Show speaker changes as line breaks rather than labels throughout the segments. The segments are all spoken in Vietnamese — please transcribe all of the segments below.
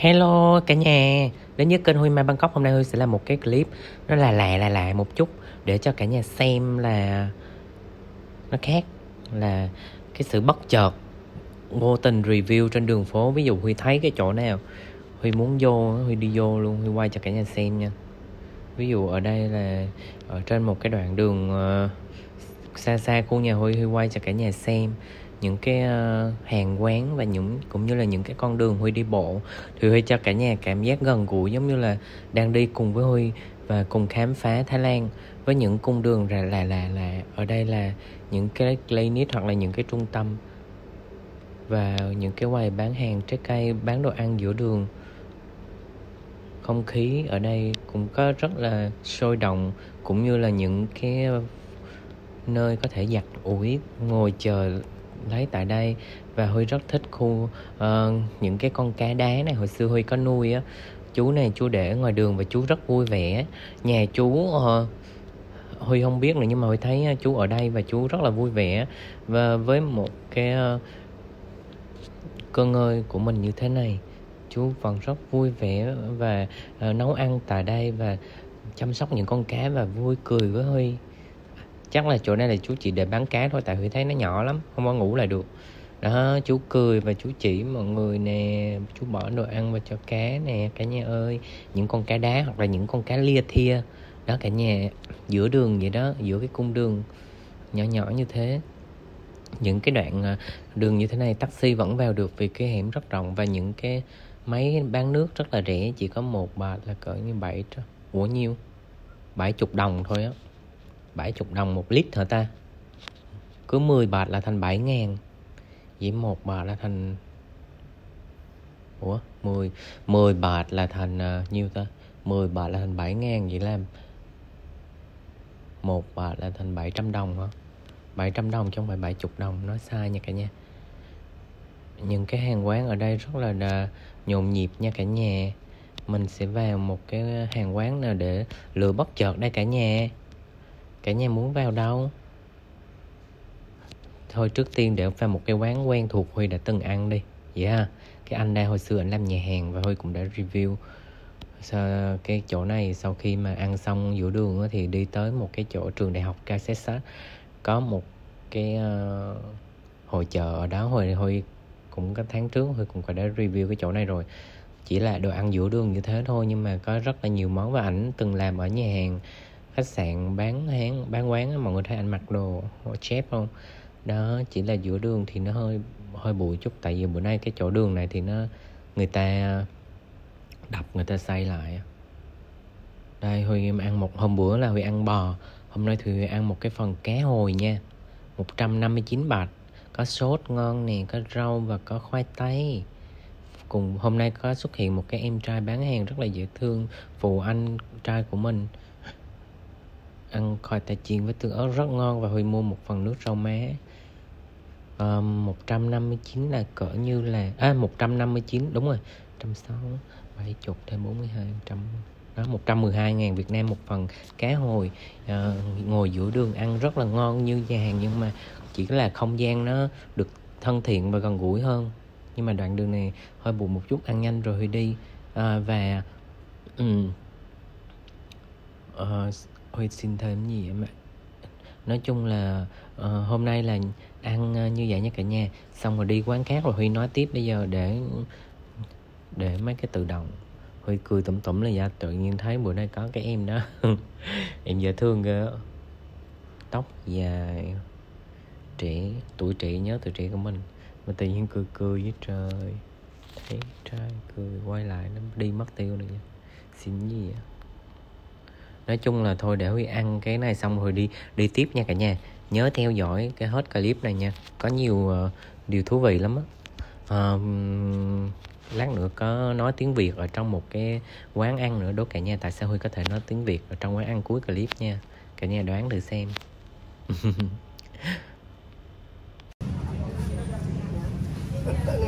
Hello cả nhà. Đến với kênh Huy Mai Bangkok hôm nay Huy sẽ làm một cái clip Nó là lạ là lạ một chút Để cho cả nhà xem là Nó khác Là cái sự bất chợt Vô tình review trên đường phố. Ví dụ Huy thấy cái chỗ nào Huy muốn vô, Huy đi vô luôn Huy quay cho cả nhà xem nha. Ví dụ ở đây là Ở trên một cái đoạn đường uh, Xa xa khu nhà Huy Huy quay cho cả nhà xem những cái ờ, hàng quán và những, cũng như là những cái con đường Huy đi bộ, thì Huy cho cả nhà cảm giác gần gũi giống như là đang đi cùng với Huy và cùng khám phá Thái Lan với những cung đường là là là là ở đây là những cái clinic hoặc là những cái trung tâm và những cái quầy bán hàng trái cây, bán đồ ăn giữa đường. Không khí ở đây cũng có rất là sôi động cũng như là những cái nơi có thể giặt ủi, ngồi chờ lấy tại đây. Và huy rất thích khu uh, những cái con cá đá này. Hồi xưa huy có nuôi á chú này chú để ngoài đường và chú rất vui vẻ. Nhà chú uh, huy không biết nữa nhưng mà huy thấy ờ, chú ở đây và chú rất là vui vẻ. Và với một cái uh, cơ ngơi của mình như thế này chú vẫn rất vui vẻ và uh, nấu ăn tại đây và chăm sóc những con cá và vui cười với huy chắc là chỗ này là chú chỉ để bán cá thôi, tại huy thấy nó nhỏ lắm, không có ngủ lại được. Đó, chú cười và chú chỉ mọi người nè, chú bỏ đồ ăn vào cho cá nè, cả nhà ơi. Những con cá đá hoặc là những con cá lia thia. Đó, cả nhà, giữa đường vậy đó, giữa cái cung đường nhỏ nhỏ như thế. Những cái đoạn à, đường như thế này, taxi vẫn vào được vì cái hẻm rất rộng và những cái máy bán nước rất là rẻ, chỉ có một bạt là cỡ như bảy ủa, nhiêu? Bảy chục đồng thôi á. 70 đồng một lít hả ta? Cứ 10 bạt là thành 7 ngàn. Vậy một bạt là thành Ủa 10 10 bạt là thành uh, nhiêu ta? 10 bạt là thành 7 ngàn vậy là một bạt là thành 700 đồng hả? 700 đồng chứ không phải 70 đồng nói sai nha cả nhà. Những cái hàng quán ở đây rất là, là nhộn nhịp nha cả nhà. Mình sẽ vào một cái hàng quán nào để lựa bất chợt đây cả nhà cả nhà muốn vào đâu? Thôi trước tiên để vào một cái quán quen thuộc huy đã từng ăn đi. Vậy yeah. ha cái anh đây hồi xưa anh làm nhà hàng và huy cũng đã review. Sau cái chỗ này sau khi mà ăn xong giữa đường thì đi tới một cái chỗ trường đại học Kansas có một cái uh, hội chợ ở đó. Hồi huy cũng có tháng trước huy cũng có đã review cái chỗ này rồi. Chỉ là đồ ăn giữa đường như thế thôi nhưng mà có rất là nhiều món và ảnh từng làm ở nhà hàng khách sạn bán hán, bán quán mọi người thấy anh mặc đồ chép không? Đó, chỉ là giữa đường thì nó hơi hơi bụi chút, tại vì bữa nay cái chỗ đường này thì nó, người ta đập, người ta xây lại đây, huy em ăn một, hôm bữa là huy ăn bò, hôm nay thì huy ăn một cái phần cá hồi nha. 159 bạch, có sốt ngon nè, có rau và có khoai tây. Cùng hôm nay có xuất hiện một cái em trai bán hàng rất là dễ thương, phụ anh trai của mình ăn khoai tây chiên với tương ớt rất ngon và Huy mua một phần nước rau má à, 159 là cỡ như là à 159 đúng rồi 160 70 thêm 42 100 đó 112 ngàn Việt Nam một phần cá hồi. À, ngồi giữa đường ăn rất là ngon như nhà hàng nhưng mà chỉ là không gian nó được thân thiện và gần gũi hơn. Nhưng mà đoạn đường này hơi buồn một chút ăn nhanh rồi Huy đi. À, và um, uh, Huy xin thêm gì em ạ. Nói chung là uh, hôm nay là ăn uh, như vậy nha cả nhà. Xong rồi đi quán khác rồi Huy nói tiếp bây giờ để để mấy cái tự động. Huy cười tủm tủm là dạ tự nhiên thấy bữa nay có cái em đó. Em dễ thương ghê tóc dài trẻ tuổi trẻ nhớ tuổi trẻ của mình. Mà tự nhiên cười cười với trời. Thấy trai cười quay lại nó đi mất tiêu rồi nha. Xin gì vậy? nói chung là thôi để Huy ăn cái này xong rồi đi đi tiếp nha cả nhà. Nhớ theo dõi cái hết clip này nha. Có nhiều uh, điều thú vị lắm á. Uh, lát nữa có nói tiếng Việt ở trong một cái quán ăn nữa. Đố cả nhà tại sao Huy có thể nói tiếng Việt ở trong quán ăn cuối clip nha. Cả nhà đoán thử xem.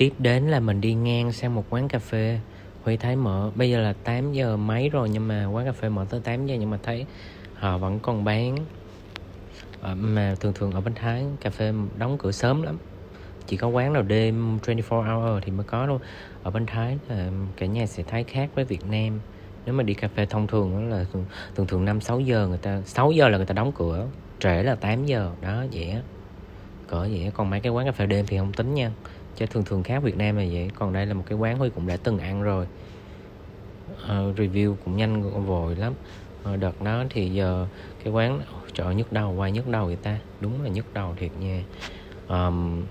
tiếp đến là mình đi ngang sang một quán cà phê. Huy thấy mở bây giờ là 8 giờ mấy rồi nhưng mà quán cà phê mở tới 8 giờ nhưng mà thấy họ vẫn còn bán. Ờ, mà thường thường ở bên Thái cà phê đóng cửa sớm lắm. Chỉ có quán nào đêm 24 hour thì mới có luôn ở bên Thái là cả nhà sẽ thấy khác với Việt Nam. Nếu mà đi cà phê thông thường là thường thường, thường 5 6 giờ người ta 6 giờ là người ta đóng cửa trễ là 8 giờ. Đó vậy á cỡ vậy còn mấy cái quán cà phê đêm thì không tính nha chứ thường thường khác Việt Nam là vậy. Còn đây là một cái quán Huy cũng đã từng ăn rồi. Uh, review cũng nhanh vội lắm. Uh, đợt đó thì giờ cái quán trời nhức đầu quay nhức đầu người ta. Đúng là nhức đầu thiệt nha. Um,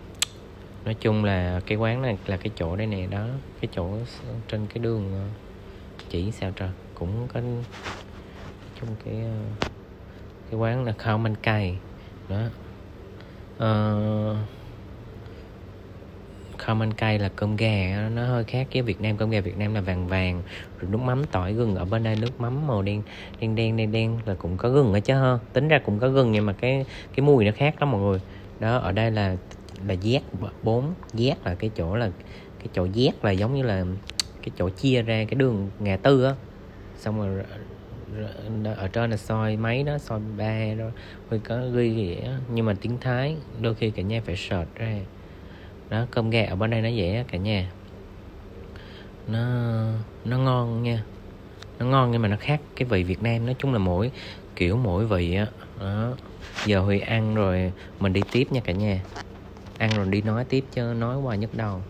nói chung là cái quán này là cái chỗ đây nè đó. Cái chỗ trên cái đường ờ, chỉ sao trời cũng có trong cái cái quán là khao manh cay. Đó. Uh, common cay là cơm gà nó hơi khác với Việt Nam. Cơm gà Việt Nam là vàng vàng, rồi nước mắm tỏi gừng ở bên đây, nước mắm màu đen đen đen đen đen, là cũng có gừng ở chứ, ha? Tính ra cũng có gừng nhưng mà cái cái mùi nó khác lắm mọi người. Đó, ở đây là là giác bốn giác là cái chỗ là, cái chỗ giác là giống như là cái chỗ chia ra cái đường ngã tư á. Xong rồi ở trên là soi máy đó, soi ba đó hơi có ghi gì nhưng mà tiếng thái, đôi khi cả nhà phải search ra đó, cơm gà ở bên đây nó dễ á cả nhà. Nó nó ngon nha. Nó ngon nhưng mà nó khác cái vị Việt Nam. Nói chung là mỗi, kiểu mỗi vị á. Đó. giờ Huy ăn rồi mình đi tiếp nha cả nhà. Ăn rồi đi nói tiếp chứ, nói qua nhức đầu.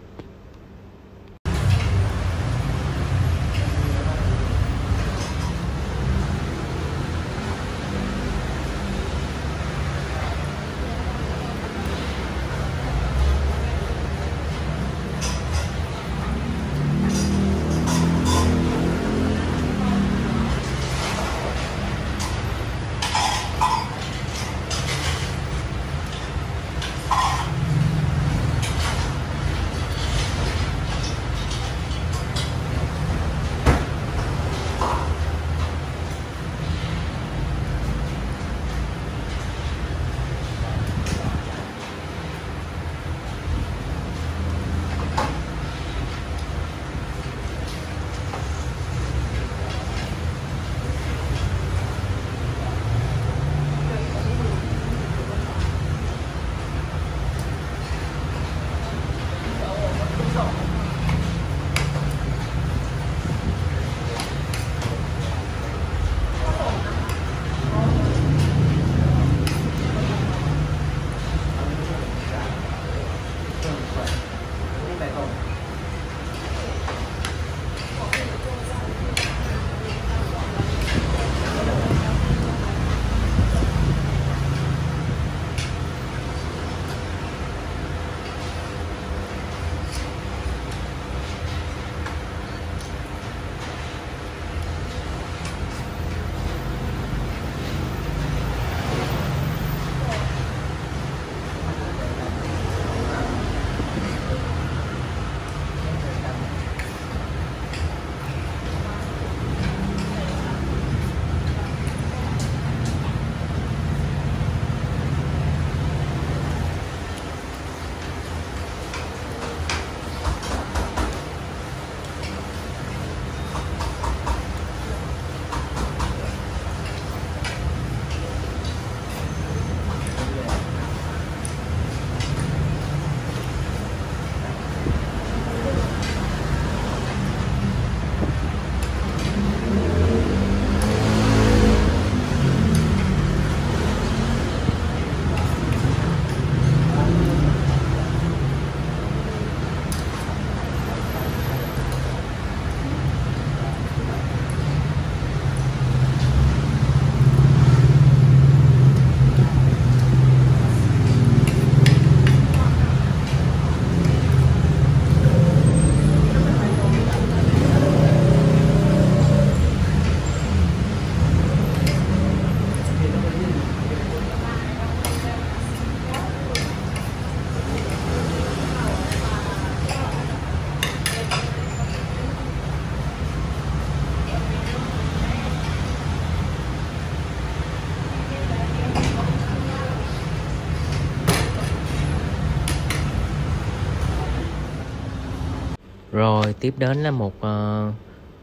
Rồi tiếp đến là một uh,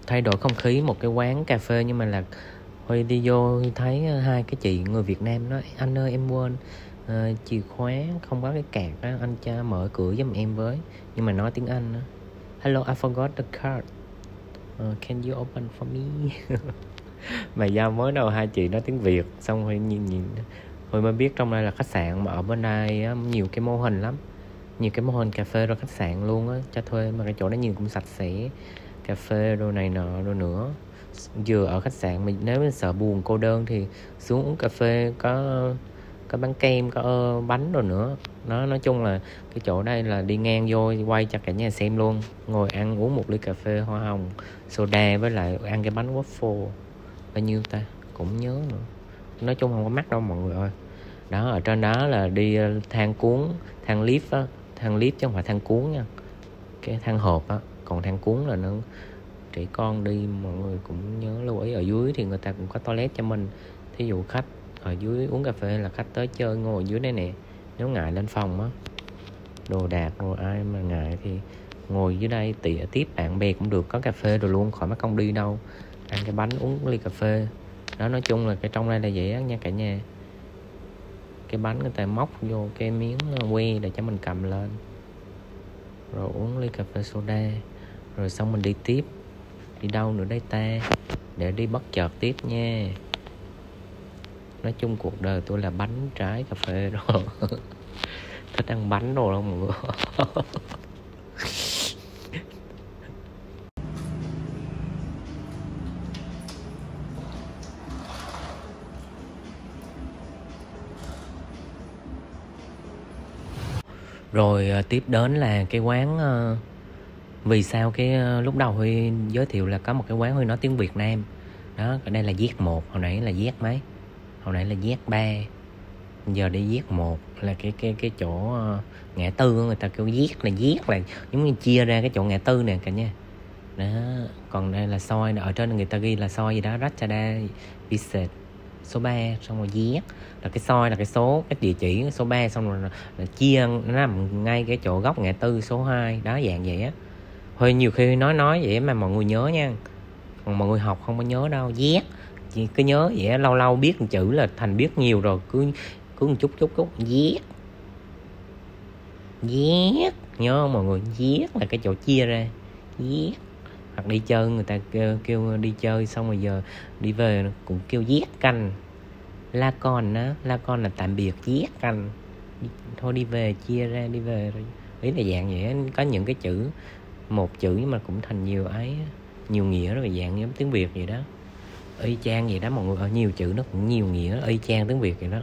thay đổi không khí một cái quán cà phê nhưng mà là Huy đi vô thấy ờ, hai cái chị người Việt Nam nói anh ơi em quên. Uh, chìa khóa không có cái cạc đó anh cha mở cửa giùm em với nhưng mà nói tiếng Anh đó. Hello I forgot the card. Uh, Can you open for me? Mà giao mới đầu hai chị nói tiếng Việt xong Huy nhìn nhìn Huy mới biết trong đây là khách sạn mà ở bên đây nhiều cái mô hình lắm nhiều cái mô hình cà phê rồi khách sạn luôn á, cho thuê, mà cái chỗ đó nhìn cũng sạch sẽ. Cà phê đồ này nọ, đồ nữa. Vừa ở khách sạn mình nếu mình sợ buồn cô đơn thì xuống uống cà phê, có có bán kem, có ờ, bánh rồi nữa. Nó, nói chung là cái chỗ đây là đi ngang vô, quay cho cả nhà xem luôn. Ngồi ăn uống một ly cà phê hoa hồng, soda với lại ăn cái bánh waffle. Bao nhiêu ta? Cũng nhớ nữa. Nói chung không có mắc đâu mọi người ơi. Đó, ở trên đó là đi ờ, thang cuốn, thang lift á thang lift chứ không phải thang cuốn nha. Cái thang hộp á, còn thang cuốn là nó trẻ con đi, mọi người cũng nhớ lưu ý, ở dưới thì người ta cũng có toilet cho mình. Thí dụ khách ở dưới uống cà phê là khách tới chơi ngồi dưới đây nè, nếu ngại lên phòng á, đồ đạc rồi ai mà ngại thì ngồi dưới đây tỉa tiếp, bạn bè cũng được, có cà phê rồi luôn, khỏi mất công đi đâu. Ăn cái bánh, uống ly cà phê. Đó, nói chung là cái trong đây là dễ á nha cả nhà cái bánh người ta móc vô cái miếng ờ, que để cho mình cầm lên. Rồi uống ly cà phê soda. Rồi xong mình đi tiếp. Đi đâu nữa đây ta? Để đi bất chợt tiếp nha. Nói chung cuộc đời tôi là bánh trái cà phê rồi. Thích ăn bánh đồ đâu mọi người? rồi ờ, tiếp đến là cái quán ờ, vì sao cái ờ, lúc đầu huy giới thiệu là có một cái quán huy nói tiếng việt nam. Đó ở đây là z một, hồi nãy là z mấy? Hồi nãy là z ba. Giờ đi z một là cái cái cái chỗ ngã tư người ta kêu z là z là giống như chia ra cái chỗ ngã tư nè cả nha. Đó, còn đây là soi ở trên người ta ghi là soi gì đó, rachada Visit số 3 xong rồi dét là cái soi là cái số cái địa chỉ số 3 xong rồi là, là chia nó nằm ngay cái chỗ góc ngã tư số 2 đó dạng vậy á. Hơi nhiều khi nói nói vậy mà mọi người nhớ nha. Còn mọi người học không có nhớ đâu viết chỉ cứ nhớ vậy lâu lâu biết một chữ là thành biết nhiều rồi cứ cứ một chút chút chút viết viết nhớ không mọi người? Viết là cái chỗ chia ra. Viết hoặc đi chơi người ta kêu, kêu đi chơi xong rồi giờ đi về cũng kêu giết canh. La con á la con là tạm biệt giết canh. Thôi đi về chia ra đi về rồi. Ý là dạng vậy có những cái chữ một chữ nhưng mà cũng thành nhiều ấy nhiều nghĩa rồi dạng giống tiếng việt vậy đó. Y chang vậy đó mọi người ở nhiều chữ nó cũng nhiều nghĩa y chang tiếng việt vậy đó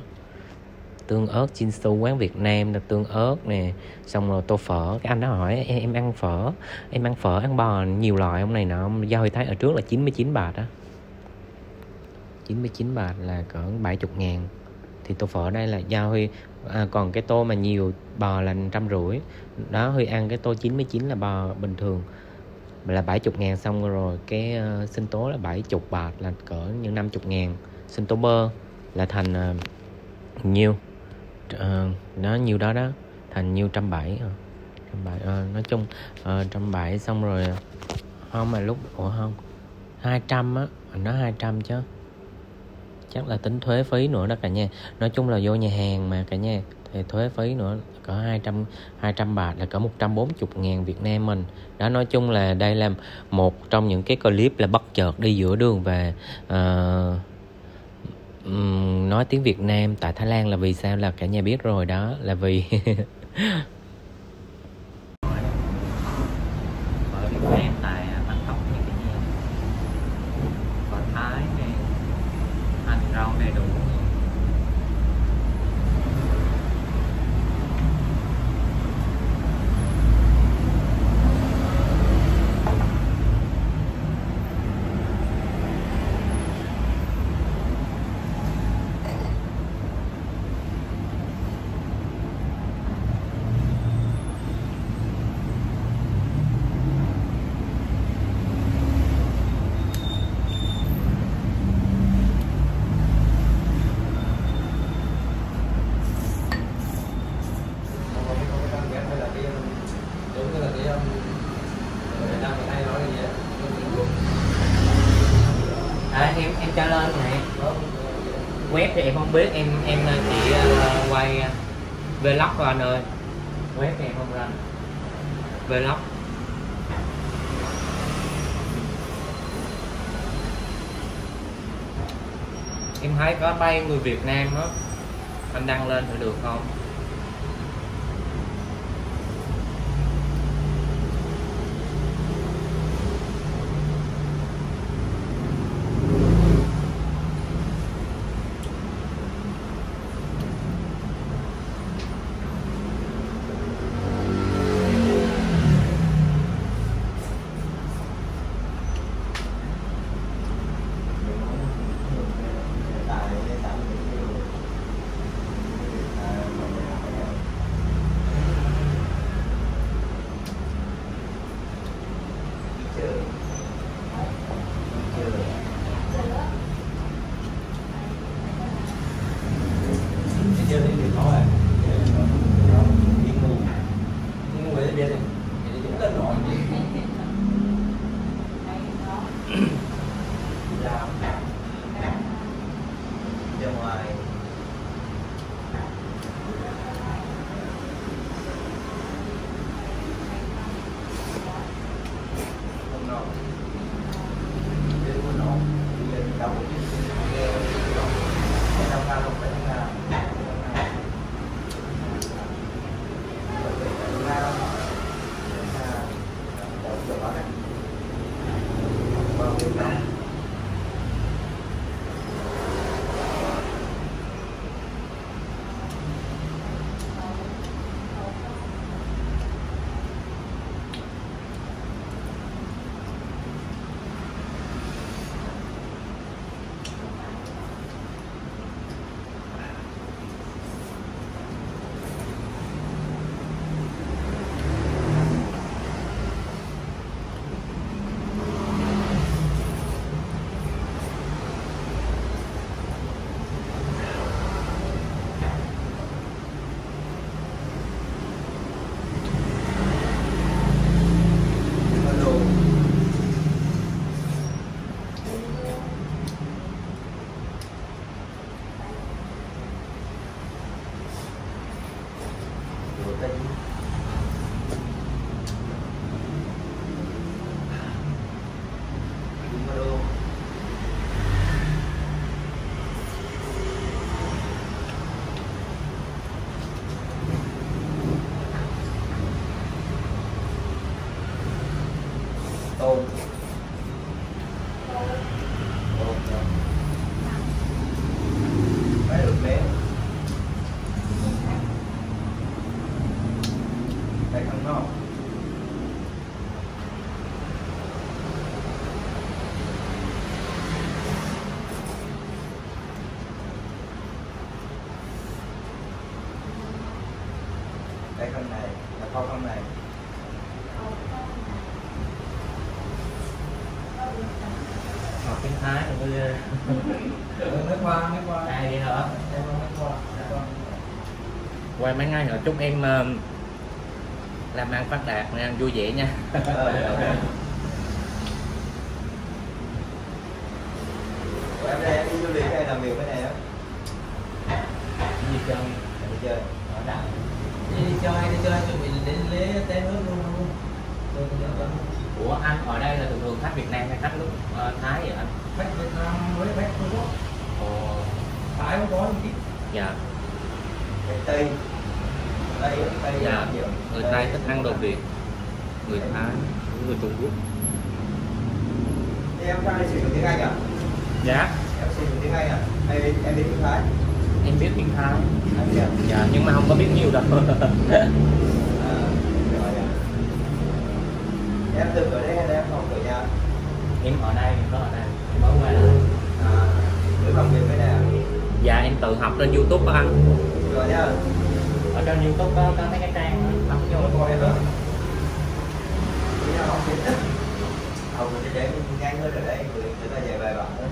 tương ớt chin su quán Việt Nam là tương ớt nè. Xong rồi tô phở cái anh đó hỏi em, em ăn phở em ăn phở ăn bò nhiều loại không này nọ? Do hồi thấy ở trước là 99 bạc á. 99 bạc là cỡ 70 ngàn. Thì tô phở đây là do huy à, còn cái tô mà nhiều bò là trăm rưỡi. Đó huy ăn cái tô 99 là bò bình thường là 70 ngàn. Xong rồi cái uh, sinh tố là 70 bạc là cỡ như 50 ngàn. Sinh tố bơ là thành uh, nhiêu? Uh, nó nhiêu đó đó thành nhiêu trăm bảy ờ, trăm bảy ờ, nói chung uh, trăm bảy xong rồi không mà lúc ủa không 200 á nó 200 chứ. Chắc là tính thuế phí nữa đó cả nhà. Nói chung là vô nhà hàng mà cả nhà thì thuế phí nữa có 200 200 bạc là có 140 ngàn Việt Nam mình. Đó nói chung là đây là một trong những cái clip là bất chợt đi giữa đường và uh, um, nói tiếng Việt Nam tại Thái Lan là vì sao? Là cả nhà biết rồi đó là vì em em cho lên này.
Web thì em không biết em em ờ, chỉ uh, quay ờ, vlog thôi anh ơi. Web thì em không lên vlog. Em thấy có bay người Việt Nam đó anh đăng lên thì được không?
Obrigado. Đây không này là kho không này.
Học tiếng Thái rồi giờ
nước hoa nước hoa.
Ai đi hả?
Em nước hoa
quay mấy ngày nữa chúc em ờ, làm ăn phát đạt nha vui vẻ nha.
Ờ. Ủa, em đây em đi du lịch hay làm việc cái này á?
Gì chơi.
Đi chơi
ở đảo
đi chơi đi chơi chuẩn bị đến lễ té nước luôn vẫn
của anh ở đây là thường thường khách Việt Nam hay khách nước ờ, Thái vậy anh?
Khách Việt Nam với khách Trung Quốc.
Ồ,
Thái cũng có những cái
dạ.
Cái tây. Tây tây
dạ.
Nhiều.
Người Tây. thích ăn đồ Việt. Người Thái người Trung Quốc.
Em sang đây sử dụng tiếng Anh à?
Dạ.
Em sử dụng tiếng Anh à? Hay em biết tiếng Thái
em biết tiếng Thái.
À?
dạ nhưng mà không có biết nhiều đâu.
Em từng ở đây hay là em học ở nhà?
Em ở đây em có ở đây. Em ở ngoài đây
à mới bằng việc cái này à
dạ em tự học trên YouTube á anh.
Rồi nhá.
Ở trên YouTube có, có mấy cái trang đóng vô
coi em đó Đi học thì học thì để nhanh hơn ở đây người người ta dạy bài bản hơn.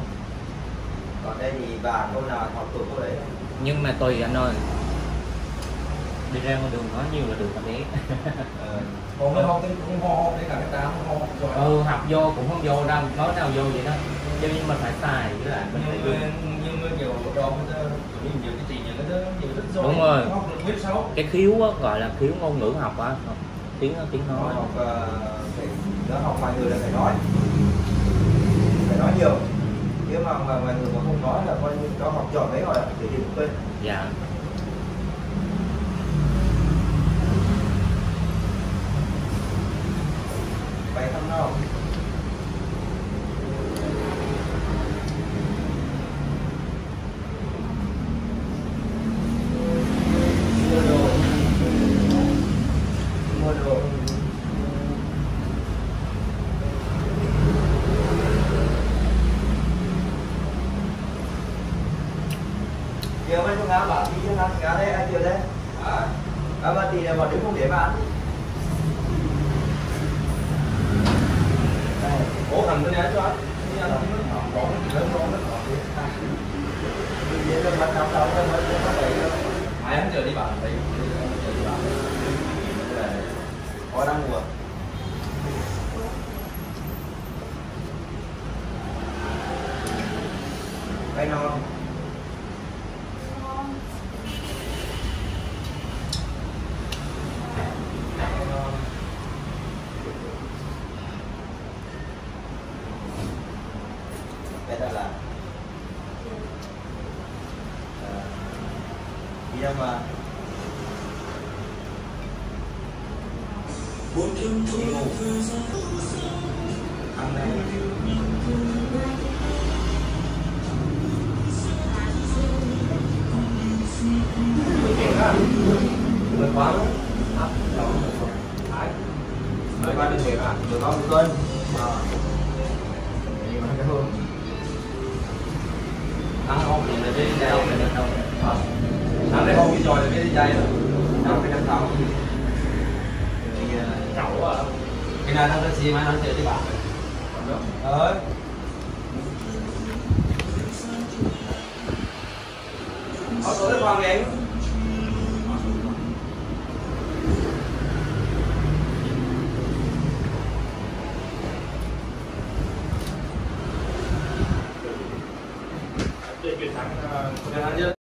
Còn đây thì bà câu nào học thuộc câu đấy
nhưng mà tùy anh ơi đi ra ngoài đường nói nhiều là được anh
ấy
còn nó không không ho đấy là người ta không ho
ừ học ừ, vô cũng không vô đâu nói nào vô vậy đó. Cho nhưng mà phải xài với lại nhưng phải
nhưng mà nhiều đồ nhiều cái gì nhiều cái nhiều cái rồi.
đúng rồi cái thiếu á gọi là thiếu ngôn ngữ học á tiếng tiếng nói.
Học ờ, nó học vài người là phải nói. Phải nói nhiều nếu mà mà mà người mà không nói là coi như cho học trò đấy rồi thì thì hiện tên
dạ.
Bài thăm nào? dễ bán
ổ hành nó nhá cho. Anh nó nó còn lớn con nó còn
vậy là mình đồng đồng lên mình cũng có bị
ai hắn chờ đi bạn đi chờ đi bạn
có đang mùa cái non